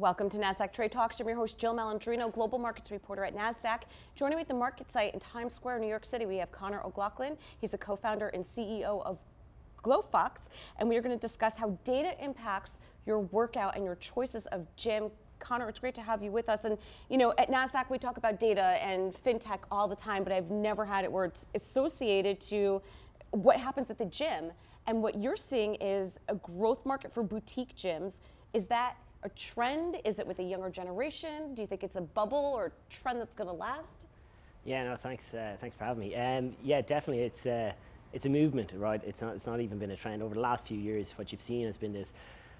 Welcome to NASDAQ Trade Talks. I'm your host, Jill Malandrino, global markets reporter at NASDAQ. Joining me at the market site in Times Square, New York City, we have Conor O'Loughlin. He's the co founder and CEO of Glofox, and we are going to discuss how data impacts your workout and your choices of gym. Conor, it's great to have you with us. And you know, at Nasdaq we talk about data and fintech all the time, but I've never had it where it's associated to what happens at the gym. And what you're seeing is a growth market for boutique gyms. Is that a trend? Is it with the younger generation? Do you think it's a bubble or trend that's going to last? Yeah, no, thanks, uh, thanks for having me. Um, yeah, definitely, it's uh, it's a movement, right? It's not it's not even been a trend over the last few years. What you've seen has been this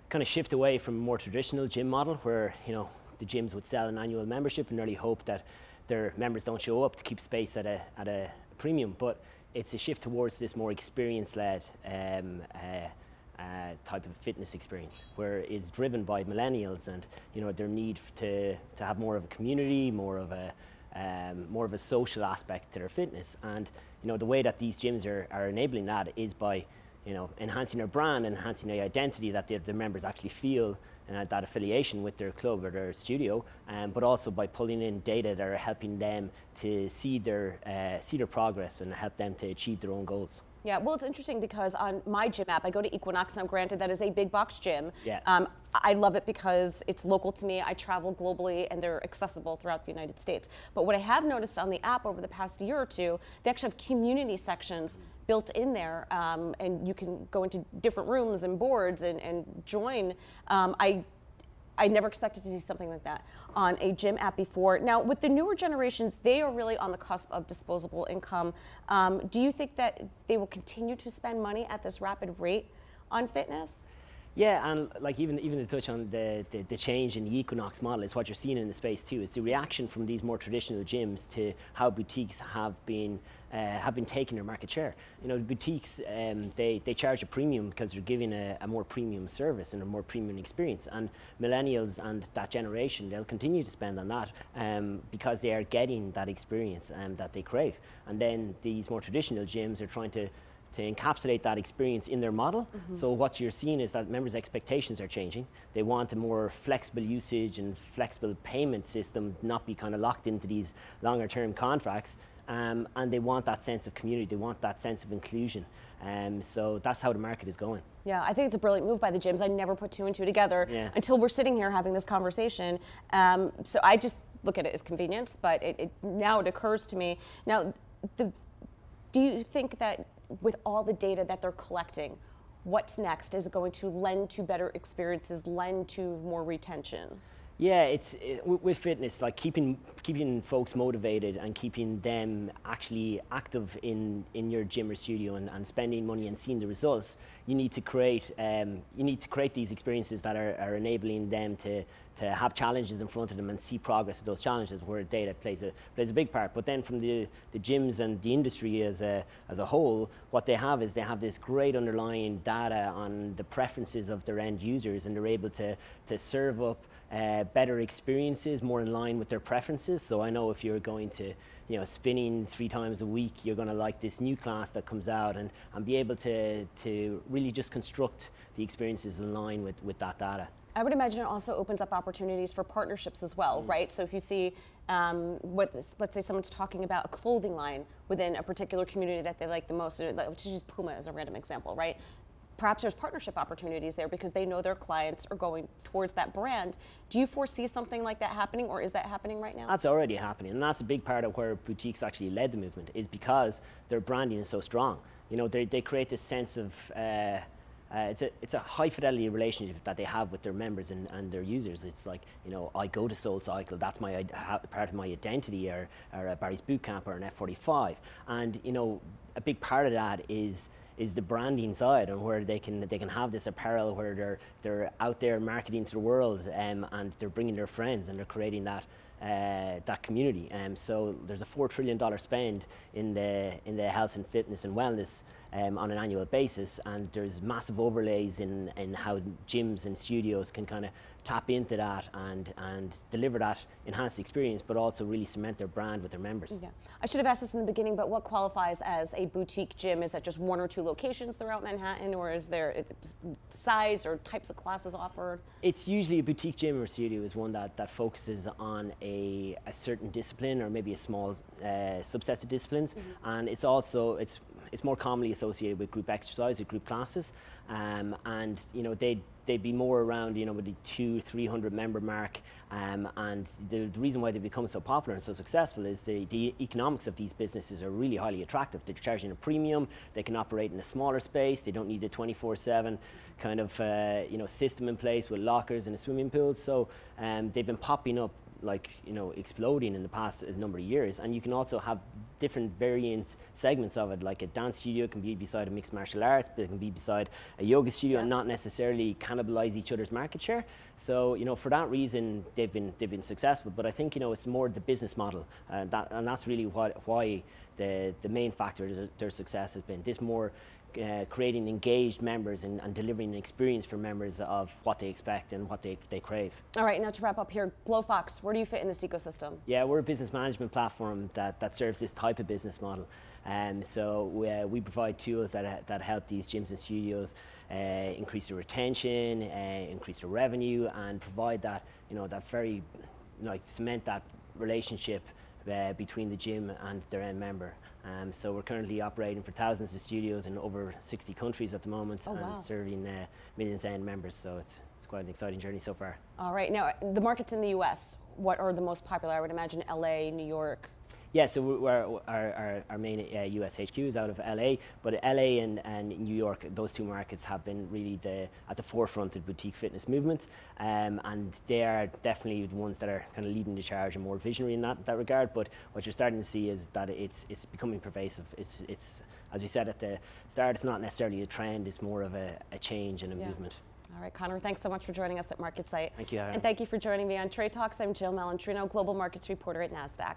kind of shift away from a more traditional gym model, where you know the gyms would sell an annual membership and really hope that their members don't show up to keep space at a at a premium. But it's a shift towards this more experience-led. Um, uh, uh, type of fitness experience, where it's driven by millennials and you know their need to to have more of a community, more of a um, more of a social aspect to their fitness, and you know the way that these gyms are, are enabling that is by you know enhancing their brand, enhancing the identity that the, the members actually feel and that affiliation with their club or their studio, um, but also by pulling in data that are helping them to see their uh, see their progress and help them to achieve their own goals. Yeah, well, it's interesting because on my gym app, I go to Equinox. Now, granted, that is a big box gym. Yeah. Um, I love it because it's local to me. I travel globally and they're accessible throughout the United States. But what I have noticed on the app over the past year or two, they actually have community sections built in there, um, and you can go into different rooms and boards and, and join. Um, I I never expected to see something like that on a gym app before. Now, with the newer generations, they are really on the cusp of disposable income. Um, do you think that they will continue to spend money at this rapid rate on fitness? Yeah, and like even even to touch on the, the, the, change in the Equinox model is what you're seeing in the space too. Is the reaction from these more traditional gyms to how boutiques have been uh, have been taking their market share. You know, the boutiques um, they they charge a premium because they're giving a, a, more premium service and a more premium experience. And millennials and that generation they'll continue to spend on that um, because they are getting that experience um, that they crave. And then these more traditional gyms are trying to to encapsulate that experience in their model. Mm -hmm. So what you're seeing is that members' expectations are changing. They want a more flexible usage and flexible payment system, not be kind of locked into these longer term contracts. Um, and they want that sense of community. They want that sense of inclusion. Um, so that's how the market is going. Yeah, I think it's a brilliant move by the gyms. I never put two and two together yeah. until we're sitting here having this conversation. Um, so I just look at it as convenience, but it, it now it occurs to me now. The, do you think that with all the data that they're collecting, what's next? Is it going to lend to better experiences, lend to more retention? Yeah, it's it, with fitness like keeping keeping folks motivated and keeping them actually active in in your gym or studio and, and spending money and seeing the results. You need to create um, you need to create these experiences that are, are enabling them to to have challenges in front of them and see progress of those challenges where data plays a plays a big part. But then from the, the gyms and the industry as a as a whole, what they have is they have this great underlying data on the preferences of their end users and they're able to to serve up uh, better experiences more in line with their preferences. So I know if you're going to you know, spinning three times a week, you're going to like this new class that comes out and, and be able to, to really just construct the experiences in line with, with that data. I would imagine it also opens up opportunities for partnerships as well, mm. right? So if you see, um, what this, let's say someone's talking about a clothing line within a particular community that they like the most, let's use Puma as a random example, right? Perhaps there's partnership opportunities there because they know their clients are going towards that brand. Do you foresee something like that happening, or is that happening right now? That's already happening, and that's a big part of where boutiques actually led the movement, is because their branding is so strong. You know, they, they create this sense of uh, uh, it's, a, it's a high fidelity relationship that they have with their members and, and their users. It's like, you know, I go to Soul Cycle, that's my part of my identity, or, or a Barry's Bootcamp or an F45. And, you know, a big part of that is is the branding side and where they can they can have this apparel where they're they're out there marketing to the world um, and they're bringing their friends and they're creating that uh, that community. Um, so there's a four trillion dollar spend in the in the health and fitness and wellness um, on an annual basis, and there's massive overlays in, in how gyms and studios can kind of tap into that and, and deliver that enhanced experience, but also really cement their brand with their members. Yeah. I should have asked this in the beginning, but what qualifies as a boutique gym? Is that just one or two locations throughout Manhattan, or is there size or types of classes offered? It's usually a boutique gym or studio is one that, that focuses on a, a certain discipline or maybe a small uh, subset of disciplines, mm -hmm. and it's also it's it's more commonly associated with group exercise or group classes. Um, and you know they'd they'd be more around you know with the two three hundred member mark. Um, and the, the, reason why they become so popular and so successful is the, the economics of these businesses are really highly attractive. They're charging a premium. They can operate in a smaller space. They don't need a 24 7 kind of uh, you know system in place with lockers and a swimming pool. So um, they've been popping up like you know exploding in the past number of years. And you can also have different variants segments of it like a dance studio can be beside a mixed martial arts but it can be beside a yoga studio yeah. and not necessarily cannibalize each other's market share. So you know for that reason they've been they've been successful. But i think you know it's more the business model uh, that and that's really what why the the main factor of their success has been. This more uh, creating engaged members and, and, delivering an experience for members of what they expect and what they, they crave. All right, now to wrap up here, Glofox, where do you fit in this ecosystem? Yeah, we're a business management platform that, that serves this type of business model. Um, so we, uh, we provide tools that, that help these gyms and studios uh, increase their retention, uh, increase their revenue, and provide that, you know, that very, like, cement that relationship uh, between the gym and their end member. Um, so we're currently operating for thousands of studios in over 60 countries at the moment oh, and wow. serving uh, millions end members. So it's, it's quite an exciting journey so far. All right. Now, the markets in the U.S., what are the most popular? I would imagine LA, New York, yeah, so we're, our, our, our main uh, US HQ is out of LA, but LA and, and New York, those two markets have been really the, at the forefront of boutique fitness movement, um, and they are definitely the ones that are kind of leading the charge and more visionary in that, that regard. But what you're starting to see is that it's, it's becoming pervasive. It's, it's, as we said at the start, it's not necessarily a trend, it's more of a, a change and a yeah. movement. All right, Conor, thanks so much for joining us at MarketSite. Thank you. And thank you for joining me on Trade Talks. I'm Jill Malandrino, Global Markets Reporter at NASDAQ.